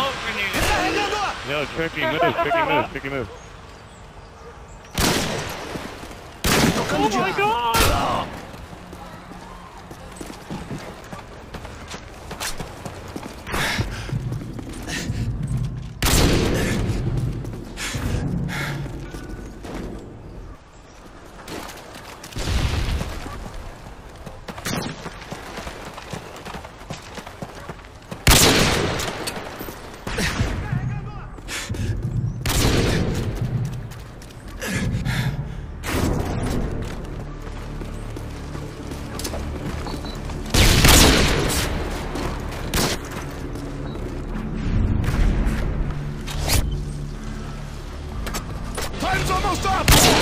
smoke grenade. Yo, tricky move, tricky move, tricky move. Oh my god! Time's almost up!